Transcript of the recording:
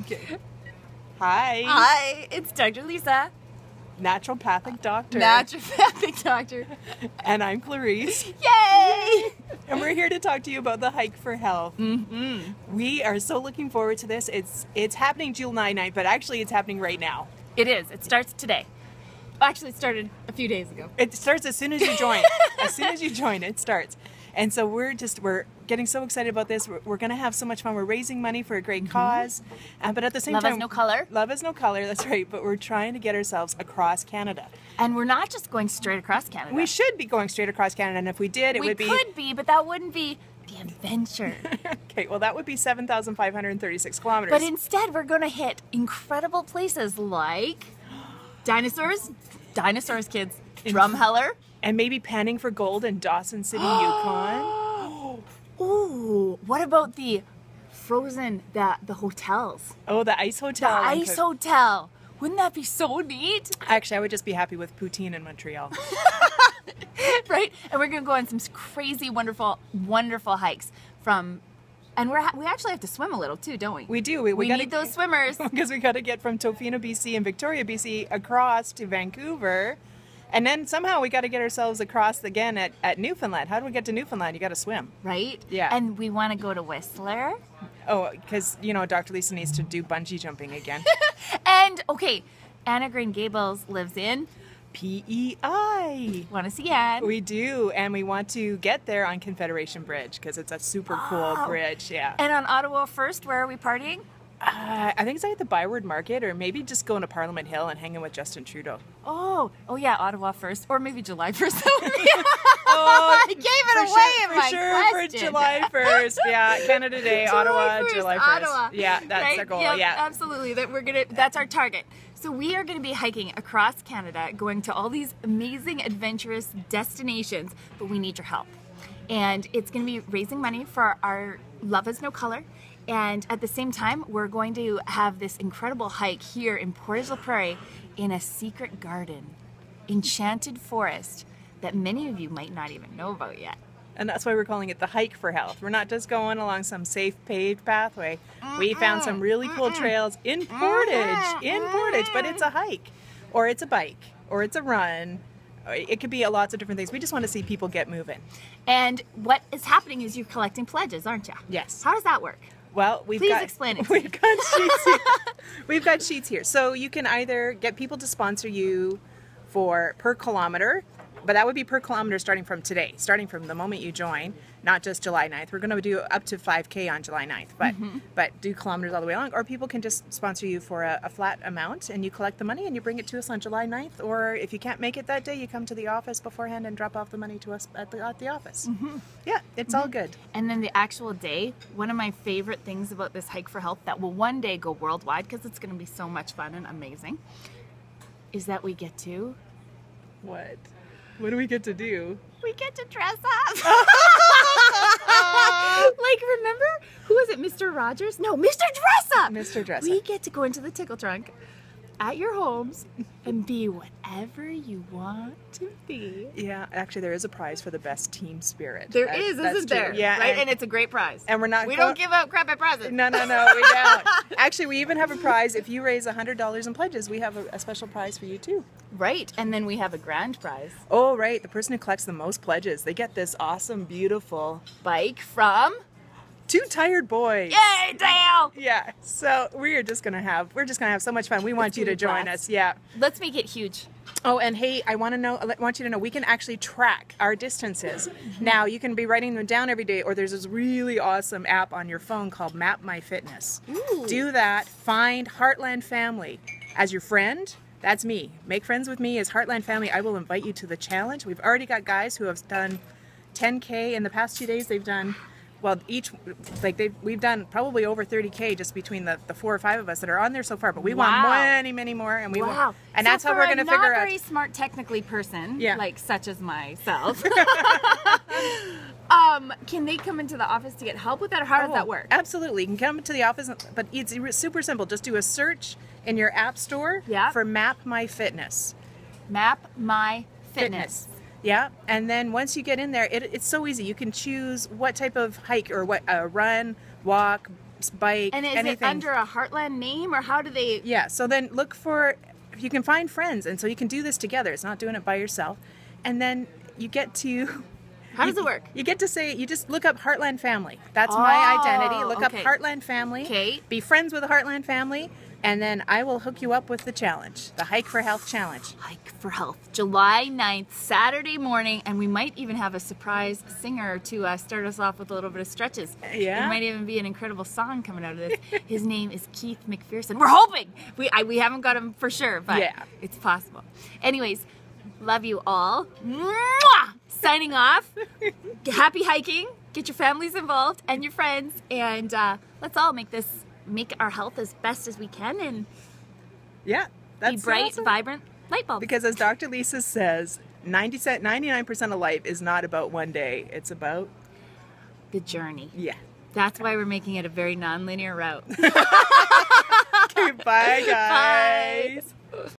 Okay. Hi. Hi, it's Dr. Lisa, Naturopathic doctor. naturopathic doctor. and I'm Clarise. Yay! and we're here to talk to you about the hike for health. Mm-hmm. We are so looking forward to this. It's it's happening July 9th, but actually it's happening right now. It is. It starts today. Actually, it started a few days ago. It starts as soon as you join. as soon as you join, it starts. And so we're just we're getting so excited about this. We're, we're going to have so much fun. We're raising money for a great cause, uh, but at the same time Love time, has no color. Love has no color. That's right. But we're trying to get ourselves across Canada. And we're not just going straight across Canada. We should be going straight across Canada, and if we did, it We would be We could be, but that wouldn't be the adventure. okay. Well, that would be seven thousand five hundred thirty-six kilometers. but instead, we're going to hit incredible places like dinosaurs, dinosaurs, kids, Drumheller. and maybe panning for gold in Dawson City, Yukon. What about the frozen the the hotels? Oh, the ice hotel. in ice Co- hotel. Wouldn't that be so neat? Actually, I would just be happy with poutine in Montreal. right? And we're gonna go on some crazy, wonderful, wonderful hikes from, and we're we actually have to swim a little too, don't we? We do. We, We, gotta, need those swimmers. because we got to get from Tofino, BC, and Victoria, BC, across to Vancouver, and then somehow we got to get ourselves across again at, at Newfoundland. How do we get to Newfoundland? You got to swim. Right? Yeah. And we want to go to Whistler. Oh, because you know Dr. Lisa needs to do bungee jumping again. And okay, Anna Green Gables lives in. PEI. Want to see Anne? We do, and we want to get there on Confederation Bridge because it's a super cool Wow. bridge. Yeah. and on Ottawa First, where are we partying? Uh, I think it's at the Byward Market, or maybe just going to Parliament Hill and hanging with Justin Trudeau. Oh, oh yeah, Ottawa First, or maybe July First. Oh, I gave it away sure, in for my sure question. for July first. Yeah, Canada Day, Ottawa, 1st, July first. Ottawa. Yeah, that's Right? our goal. Yep, yeah. absolutely. That we're gonna. That's our target. So we are going to be hiking across Canada, going to all these amazing, adventurous destinations. But we need your help, and it's going to be raising money for our Love Is No Color. And at the same time, we're going to have this incredible hike here in Portage la Prairie in a secret garden, enchanted forest that many of you might not even know about yet. And that's why we're calling it the hike for health. We're not just going along some safe paved pathway. We found some really cool trails in Portage, in Portage, but it's a hike, or it's a bike, or it's a run. It could be a lots of different things. We just want to see people get moving. And what is happening is you're collecting pledges, aren't you? Yes. How does that work? Well, we've Please got, explain it We've got sheets. Here. we've got sheets here, so you can either get people to sponsor you for per kilometer, but that would be per kilometer starting from today, starting from the moment you join, not just July 9th. We're going to do up to 5k on July 9th, but Mm-hmm. but do kilometers all the way along, or people can just sponsor you for a, a flat amount, and you collect the money and you bring it to us on July 9th, or if you can't make it that day, you come to the office beforehand and drop off the money to us at the at the office. Mm-hmm. Yeah, it's all good. And then the actual day, one of my favorite things about this hike for health that will one day go worldwide because it's going to be so much fun and amazing is that we get to What? What do we get to do? we get to dress up. like remember who was it Mr. Rogers? No, Mr. Dress Up. Mr. Dress Up. We get to go into the tickle trunk at your homes and be whatever you want to be. Yeah, actually, there is a prize for the best team spirit. There That- is, isn't true. there? Yeah, right, and, and, it's a great prize. and we're not. we going- don't give out crap at presents. No, no, no, we don't. Actually, we even have a prize. If you raise hundred dollars in pledges, we have a, a special prize for you too. Right, and then we have a grand prize Oh, right. The person who collects the most pledges, they get this awesome, beautiful bike from. two tired boys. Yay, Dale! Yeah. So we're just gonna have we're just gonna have so much fun. We want you to join blast. us. Yeah. Let's make it huge. Oh, and hey, I want to know. I want you to know we can actually track our distances. Mm-hmm. Now you can be writing them down every day, or there's this really awesome app on your phone called Map My Fitness. Ooh. Do that. Find Heartland Family as your friend. That's me. Make friends with me as Heartland Family. I will invite you to the challenge. We've already got guys who have done 10k in the past two days. They've done. Well, each like they we've done probably over 30k just between the, the four or five of us that are on there so far. But we want many, many more, and we wow. want, and So that's how we're going to figure out. Not very smart technically person, Yeah. like such as myself. um, can they come into the office to get help with that, or how does Oh, that work? Absolutely. You can come to the office, but it's super simple. Just do a search in your app store Yeah. for Map My Fitness. Map my fitness. Yeah, and then once you get in there, it, it's so easy. You can choose what type of hike or what uh, run, walk, bike, And is it anything. under a Heartland name, or how do they? Yeah, so then look for if you can find friends and so you can do this together. It's not doing it by yourself. And then you get to How does it work? You get to say you just look up Heartland Family. That's my Oh, identity. Look okay. up Heartland Family. Okay. Be friends with the Heartland Family and then I will hook you up with the challenge, the Hike for Health challenge. Hike for Health, July 9th, Saturday morning, and we might even have a surprise singer to uh, start us off with a little bit of stretches. Yeah. There might even be an incredible song coming out of this. His name is Keith McPherson. We're hoping. We, I, we haven't got him for sure, but Yeah. it's possible. Anyways, love you all. Mwah! Signing off. Happy hiking. Get your families involved and your friends, and uh, let's all make this make our health as best as we can and Yeah. That's be bright, awesome. vibrant light bulb. Because as Dr. Lisa says, 90 99% of life is not about one day. It's about the journey. yeah. That's why we're making it a very non-linear route. Okay, bye guys. Bye.